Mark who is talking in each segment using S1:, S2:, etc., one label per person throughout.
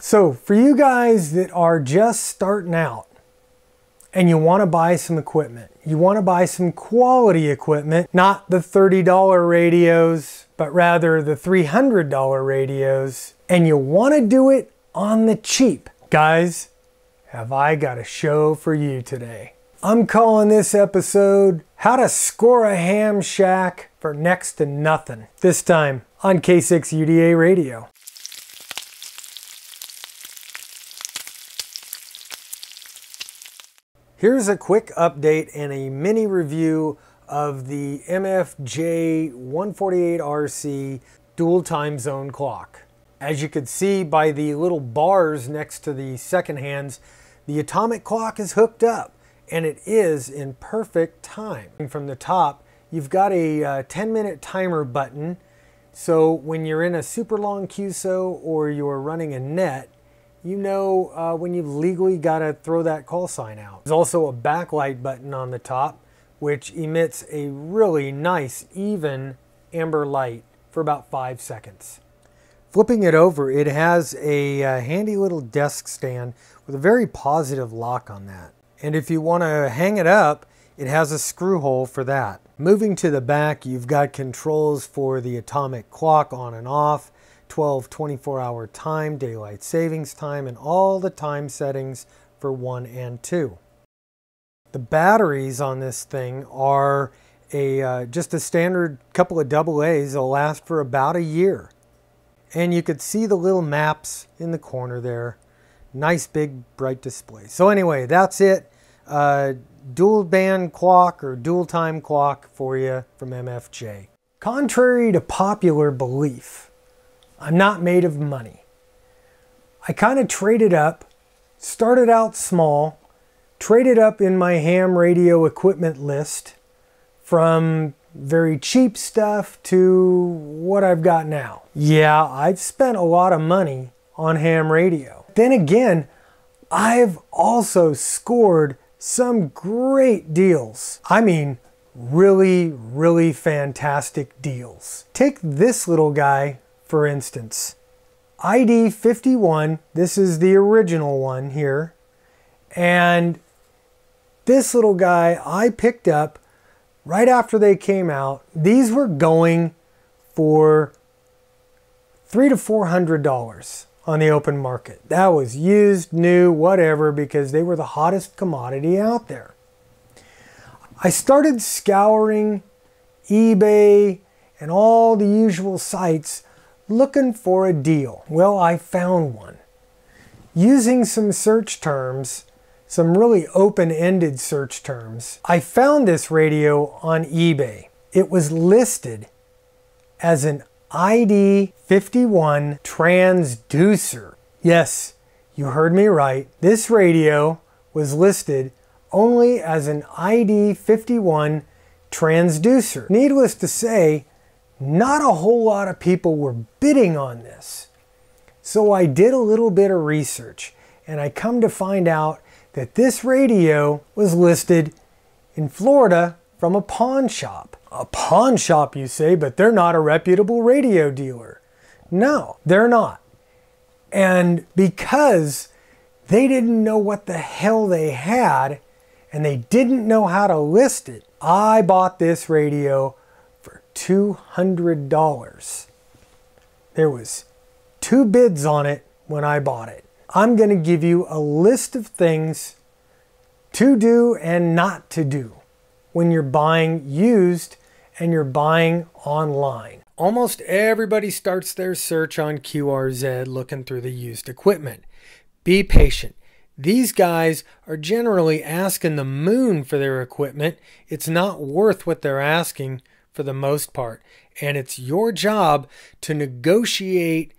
S1: So, for you guys that are just starting out and you want to buy some equipment, you want to buy some quality equipment, not the $30 radios, but rather the $300 radios, and you want to do it on the cheap, guys, have I got a show for you today. I'm calling this episode How to Score a Ham Shack for Next to Nothing. This time on K6UDA Radio. Here's a quick update and a mini review of the MFJ 148RC dual time zone clock. As you could see by the little bars next to the second hands, the atomic clock is hooked up and it is in perfect time. From the top, you've got a uh, 10 minute timer button. So when you're in a super long QSO or you're running a net, you know uh, when you've legally got to throw that call sign out. There's also a backlight button on the top, which emits a really nice, even amber light for about five seconds. Flipping it over, it has a uh, handy little desk stand with a very positive lock on that. And if you want to hang it up, it has a screw hole for that. Moving to the back, you've got controls for the atomic clock on and off, 12 24 hour time, daylight savings time, and all the time settings for 1 and 2. The batteries on this thing are a uh, just a standard couple of double A's. They'll last for about a year. And you could see the little maps in the corner there. Nice big bright display. So anyway, that's it. Uh, dual band clock or dual time clock for you from MFJ. Contrary to popular belief, I'm not made of money. I kind of traded up, started out small, traded up in my ham radio equipment list from very cheap stuff to what I've got now. Yeah, I've spent a lot of money on ham radio. Then again, I've also scored some great deals. I mean, really, really fantastic deals. Take this little guy for instance. ID 51, this is the original one here. And this little guy I picked up right after they came out. These were going for three to four hundred dollars on the open market. That was used, new, whatever, because they were the hottest commodity out there. I started scouring eBay and all the usual sites looking for a deal. Well, I found one. Using some search terms, some really open-ended search terms, I found this radio on eBay. It was listed as an ID51 transducer. Yes, you heard me right. This radio was listed only as an ID51 transducer. Needless to say, not a whole lot of people were bidding on this. So I did a little bit of research and I come to find out that this radio was listed in Florida from a pawn shop. A pawn shop, you say, but they're not a reputable radio dealer. No, they're not. And because they didn't know what the hell they had and they didn't know how to list it, I bought this radio $200. There was two bids on it when I bought it. I'm going to give you a list of things to do and not to do when you're buying used and you're buying online. Almost everybody starts their search on QRZ looking through the used equipment. Be patient. These guys are generally asking the moon for their equipment. It's not worth what they're asking for the most part. And it's your job to negotiate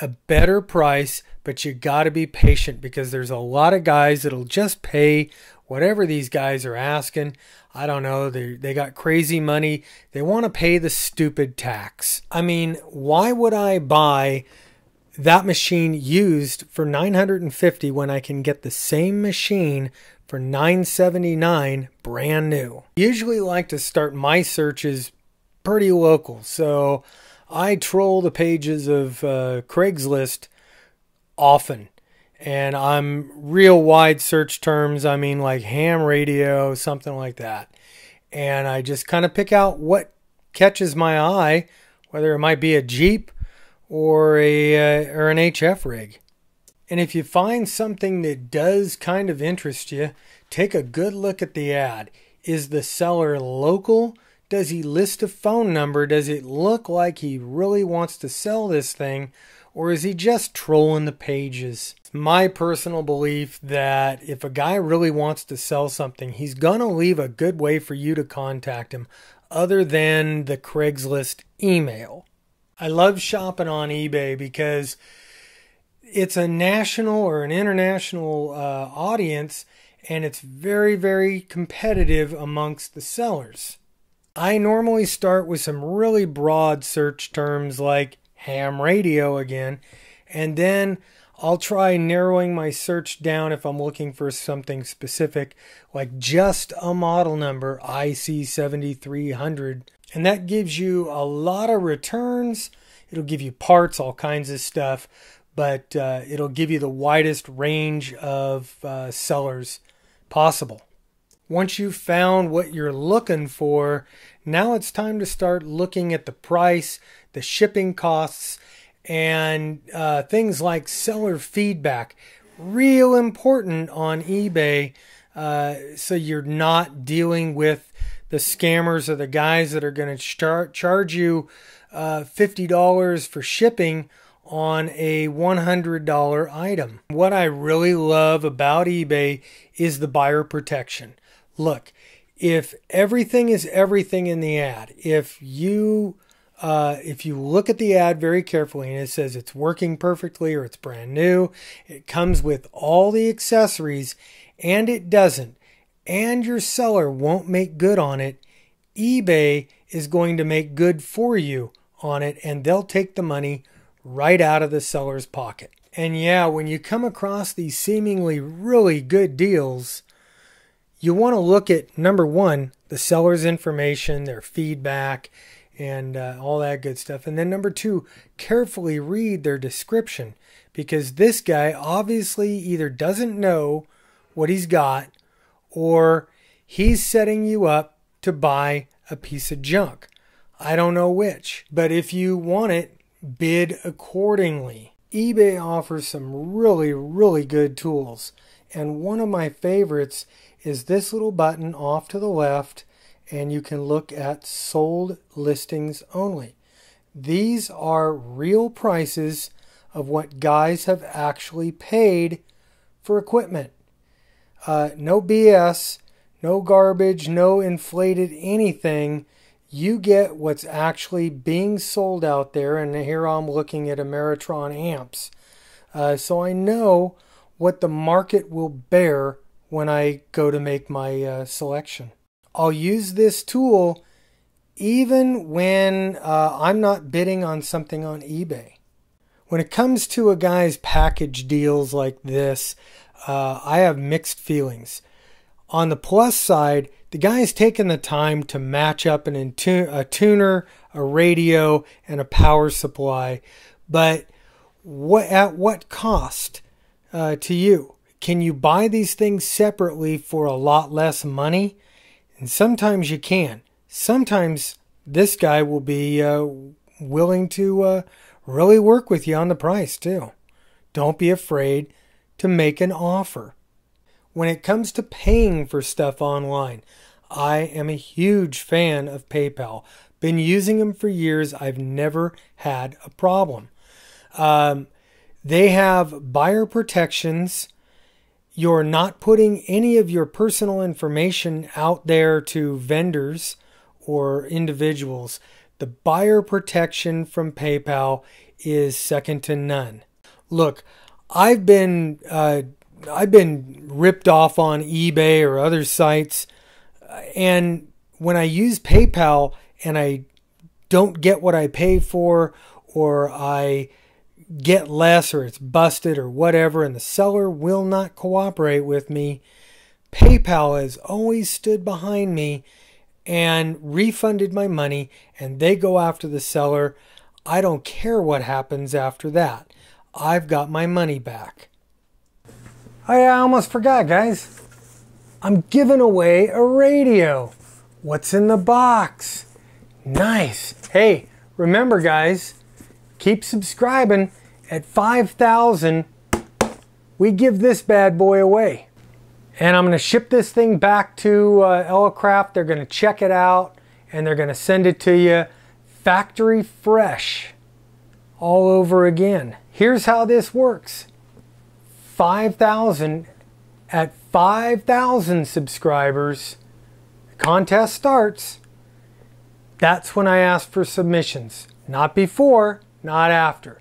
S1: a better price, but you got to be patient because there's a lot of guys that'll just pay whatever these guys are asking. I don't know, they they got crazy money. They want to pay the stupid tax. I mean, why would I buy that machine used for 950 when I can get the same machine for 979 brand new. Usually like to start my searches pretty local. So I troll the pages of uh, Craigslist often. And I'm real wide search terms. I mean, like ham radio, something like that. And I just kind of pick out what catches my eye, whether it might be a Jeep or a uh, or an HF rig. And if you find something that does kind of interest you, take a good look at the ad. Is the seller local? Does he list a phone number? Does it look like he really wants to sell this thing? Or is he just trolling the pages? It's my personal belief that if a guy really wants to sell something, he's going to leave a good way for you to contact him other than the Craigslist email. I love shopping on eBay because it's a national or an international uh, audience and it's very, very competitive amongst the sellers. I normally start with some really broad search terms like ham radio again, and then I'll try narrowing my search down if I'm looking for something specific, like just a model number IC7300. And that gives you a lot of returns. It'll give you parts, all kinds of stuff, but uh, it'll give you the widest range of uh, sellers possible. Once you've found what you're looking for, now it's time to start looking at the price, the shipping costs, and uh, things like seller feedback. Real important on eBay uh, so you're not dealing with the scammers or the guys that are going to char- charge you uh, $50 for shipping on a $100 item. What I really love about eBay is the buyer protection. Look, if everything is everything in the ad, if you uh, if you look at the ad very carefully and it says it's working perfectly or it's brand new, it comes with all the accessories and it doesn't, and your seller won't make good on it, eBay is going to make good for you on it and they'll take the money right out of the seller's pocket. And yeah, when you come across these seemingly really good deals, you want to look at number one, the seller's information, their feedback, and uh, all that good stuff. And then number two, carefully read their description because this guy obviously either doesn't know what he's got or he's setting you up to buy a piece of junk. I don't know which, but if you want it, bid accordingly. eBay offers some really, really good tools. And one of my favorites is this little button off to the left and you can look at sold listings only. These are real prices of what guys have actually paid for equipment. Uh, no BS, no garbage, no inflated anything. You get what's actually being sold out there. And here I'm looking at Ameritron amps. Uh, so I know what the market will bear when I go to make my uh, selection. I'll use this tool even when uh, I'm not bidding on something on eBay. When it comes to a guy's package deals like this, uh, I have mixed feelings. On the plus side, the guy's taken the time to match up an a tuner, a radio, and a power supply, but what at what cost uh, to you? Can you buy these things separately for a lot less money? And sometimes you can. Sometimes this guy will be uh, willing to uh, really work with you on the price too. Don't be afraid to make an offer. When it comes to paying for stuff online, I am a huge fan of PayPal. Been using them for years. I've never had a problem. Um, they have buyer protections you're not putting any of your personal information out there to vendors or individuals. The buyer protection from PayPal is second to none. Look, I've been uh, I've been ripped off on eBay or other sites, and when I use PayPal and I don't get what I pay for, or I get less or it's busted or whatever, and the seller will not cooperate with me, PayPal has always stood behind me and refunded my money, and they go after the seller. I don't care what happens after that. I've got my money back. I almost forgot, guys. I'm giving away a radio. What's in the box? Nice. Hey, remember guys, keep subscribing. At 5,000, we give this bad boy away. And I'm going to ship this thing back to uh, Elecraft. They're going to check it out and they're going to send it to you factory fresh all over again. Here's how this works. 5,000 at 5,000 subscribers, contest starts. That's when I ask for submissions. Not before, not after.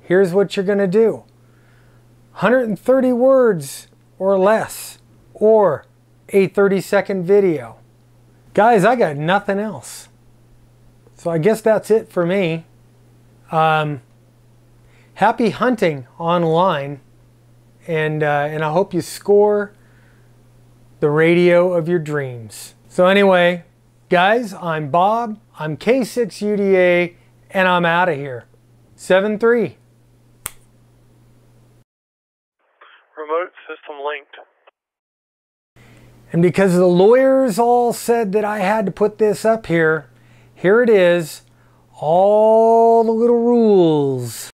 S1: Here's what you're going to do. 130 words or less, or a 30 second video. Guys, I got nothing else. So I guess that's it for me. Um, happy hunting online, and uh, and I hope you score the radio of your dreams. So anyway, guys, I'm Bob. I'm K6UDA, and I'm out of here. 7-3.
S2: Remote system linked.
S1: And because the lawyers all said that I had to put this up here, here it is. All the little rules.